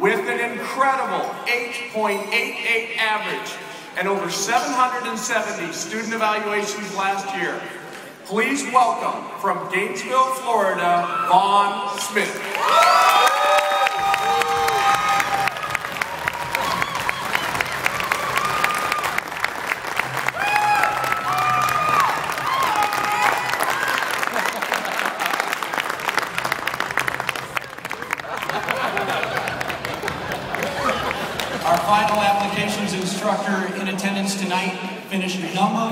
with an incredible 8.88 average and over 770 student evaluations last year. Please welcome from Gainesville, Florida, Vonne Smith. Our final applications instructor in attendance tonight finished number one.